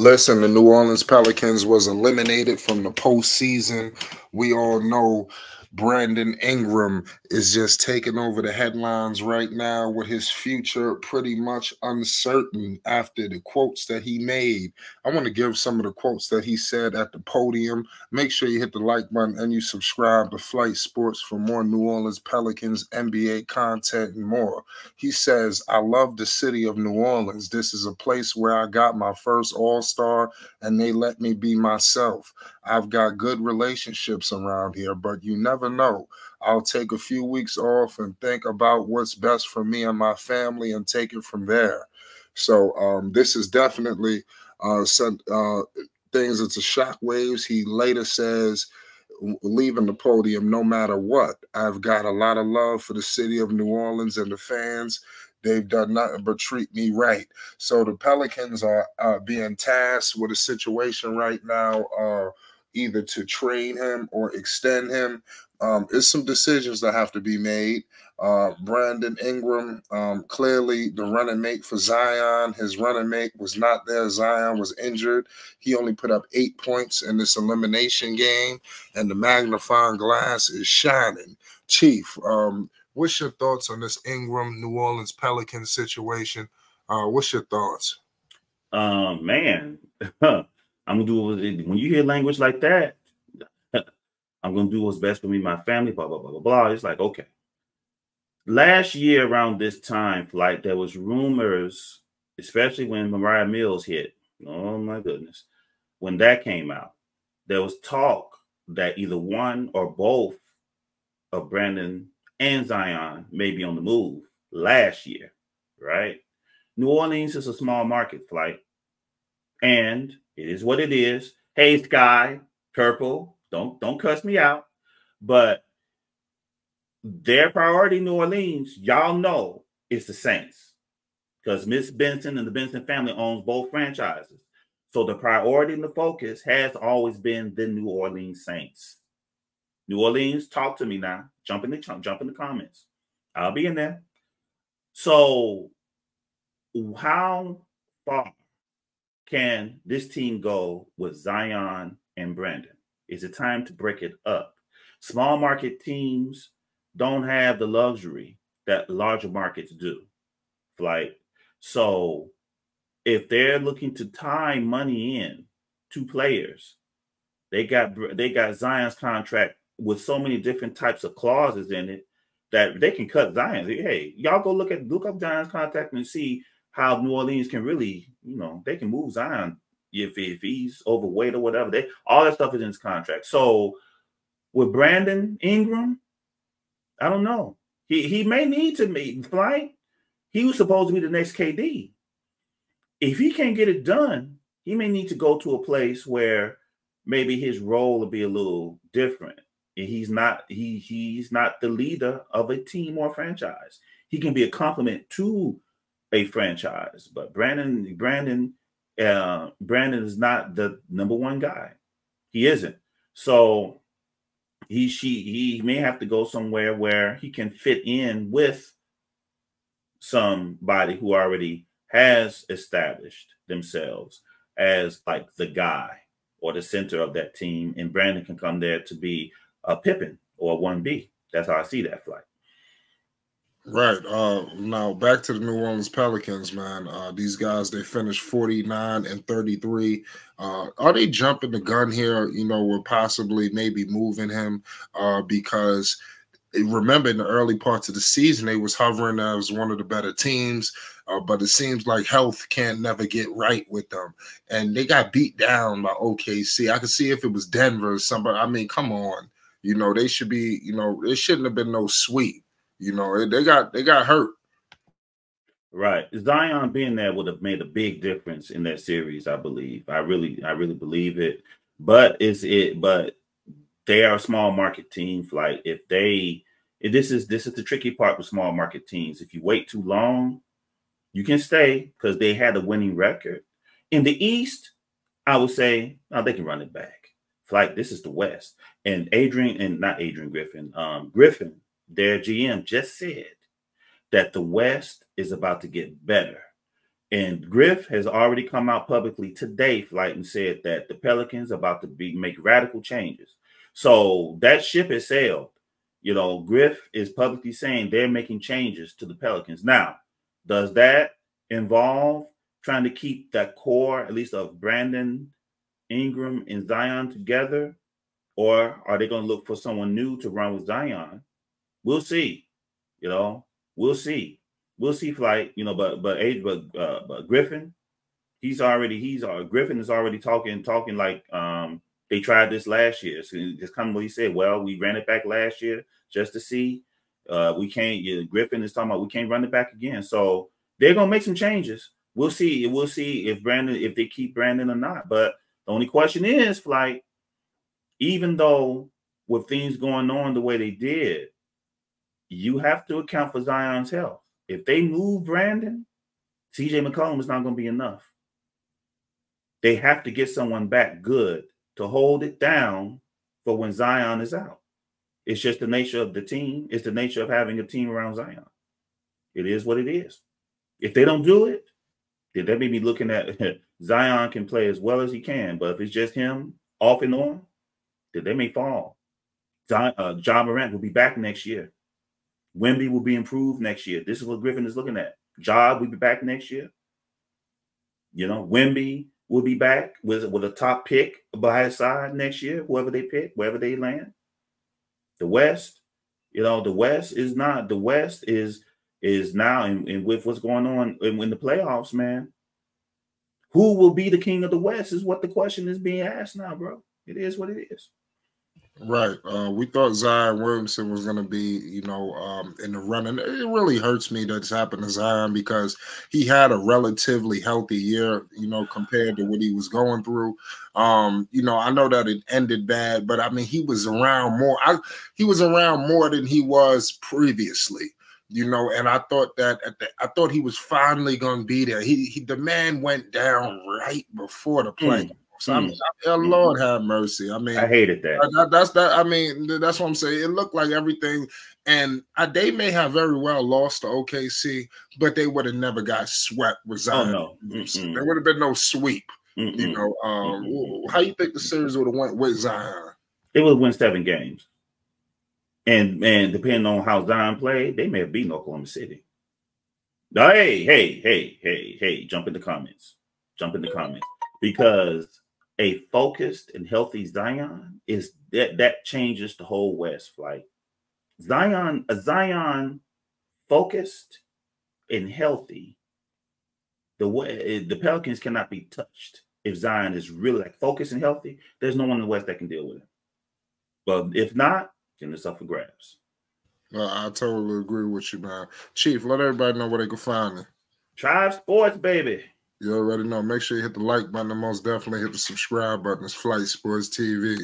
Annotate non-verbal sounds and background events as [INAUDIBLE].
Listen, the New Orleans Pelicans was eliminated from the postseason. We all know Brandon Ingram is just taking over the headlines right now with his future pretty much uncertain after the quotes that he made. I want to give some of the quotes that he said at the podium. Make sure you hit the like button and you subscribe to Flight Sports for more New Orleans Pelicans NBA content and more. He says, I love the city of New Orleans. This is a place where I got my first All Star and they let me be myself. I've got good relationships around here, but you never know. I'll take a few weeks off and think about what's best for me and my family and take it from there. So um, this is definitely uh, sent uh, things into shockwaves. He later says, leaving the podium no matter what. I've got a lot of love for the city of New Orleans and the fans. They've done nothing but treat me right. So the Pelicans are uh, being tasked with a situation right now. Uh, either to trade him or extend him. Um, it's some decisions that have to be made. Uh, Brandon Ingram, um, clearly the running mate for Zion. His running mate was not there. Zion was injured. He only put up eight points in this elimination game, and the magnifying glass is shining. Chief, um, what's your thoughts on this Ingram New Orleans Pelicans situation? Uh, what's your thoughts? Um, man, [LAUGHS] I'm gonna do when you hear language like that. I'm gonna do what's best for me, my family, blah blah blah blah blah. It's like okay. Last year around this time, like there was rumors, especially when Moriah Mills hit. Oh my goodness, when that came out, there was talk that either one or both of Brandon and Zion may be on the move last year, right? New Orleans is a small market, flight, and it is what it is. Hey, Sky, Purple, don't don't cuss me out. But their priority, in New Orleans, y'all know it's the Saints. Because Miss Benson and the Benson family owns both franchises. So the priority and the focus has always been the New Orleans Saints. New Orleans, talk to me now. Jump in the jump in the comments. I'll be in there. So how far can this team go with Zion and Brandon? Is it time to break it up? Small market teams don't have the luxury that larger markets do. Like, so if they're looking to tie money in to players, they got they got Zion's contract with so many different types of clauses in it that they can cut Zion. Hey, y'all go look at look up Zion's contract and see how New Orleans can really, you know, they can move Zion if, if he's overweight or whatever. They all that stuff is in his contract. So with Brandon Ingram, I don't know. He he may need to meet flight. He was supposed to be the next KD. If he can't get it done, he may need to go to a place where maybe his role will be a little different. And He's not he he's not the leader of a team or franchise. He can be a complement to a franchise. But Brandon, Brandon, uh, Brandon is not the number one guy. He isn't. So he she he may have to go somewhere where he can fit in with somebody who already has established themselves as like the guy or the center of that team, and Brandon can come there to be a Pippin or a 1B. That's how I see that flight. Right. Uh now back to the New Orleans Pelicans, man. Uh these guys they finished 49 and 33. Uh are they jumping the gun here, you know, we're possibly maybe moving him uh because remember in the early parts of the season they was hovering as one of the better teams uh, but it seems like health can't never get right with them and they got beat down by okc i could see if it was denver or somebody i mean come on you know they should be you know it shouldn't have been no sweep you know, they got they got hurt. Right. Zion being there would have made a big difference in that series, I believe. I really, I really believe it. But it's it, but they are a small market team. Like if they if this is this is the tricky part with small market teams. If you wait too long, you can stay because they had a winning record. In the East, I would say oh, they can run it back. Like this is the West. And Adrian and not Adrian Griffin, um, Griffin their GM just said that the West is about to get better. And Griff has already come out publicly today, Flight, and said that the Pelicans about to be make radical changes. So that ship has sailed. You know, Griff is publicly saying they're making changes to the Pelicans. Now, does that involve trying to keep that core, at least of Brandon, Ingram, and Zion together? Or are they going to look for someone new to run with Zion? We'll see. You know, we'll see we'll see flight, you know, but but age, but uh, but Griffin, he's already he's uh, Griffin is already talking talking like um they tried this last year. So just kind of what he said. Well, we ran it back last year just to see. Uh, we can't. Yeah, Griffin is talking about we can't run it back again. So they're gonna make some changes. We'll see. We'll see if Brandon if they keep Brandon or not. But the only question is, flight. Even though with things going on the way they did, you have to account for Zion's health. If they move Brandon, CJ McCollum is not going to be enough. They have to get someone back good to hold it down for when Zion is out. It's just the nature of the team. It's the nature of having a team around Zion. It is what it is. If they don't do it, then they may be looking at [LAUGHS] Zion can play as well as he can, but if it's just him off and on, then they may fall. Zion, uh, Ja Morant will be back next year. Wemby will be improved next year. This is what Griffin is looking at. Job will be back next year. You know, Wemby will be back with, with a top pick by his side next year, whoever they pick, wherever they land. The West, you know, the West is not the West is is now and, with what's going on in, in the playoffs, man. Who will be the king of the West is what the question is being asked now, bro. It is what it is. Right. Uh, we thought Zion Williamson was going to be, you know, um, in the running. It really hurts me that it's happened to Zion because he had a relatively healthy year, you know, compared to what he was going through. Um, you know, I know that it ended bad, but I mean, he was around more. I, he was around more than he was previously you know, and I thought that the, I thought he was finally going to be there. He, he the man went down right before the play. Mm. So I mean, mm. Lord have mercy. I mean, I hated that. that. That's that. I mean, that's what I'm saying. It looked like everything, and I, they may have very well lost to OKC, but they would have never got swept with oh, Zion. No. There would have been no sweep. You know, um, how you think the series would have went with Zion? They would win seven games, and and depending on how Zion played, they may have beaten Oklahoma City. Hey, hey, hey, hey, hey! Jump in the comments. Jump in the comments because a focused and healthy Zion is that that changes the whole West Like Zion, a Zion focused and healthy, the way eh, the Pelicans cannot be touched. If Zion is really like focused and healthy, there's no one in the West that can deal with it. But if not, then it's up for grabs. I totally agree with you, man. Chief, let everybody know where they can find me. Tribe Sports, baby. You already know. Make sure you hit the like button and most definitely hit the subscribe button. It's Flight Sports TV.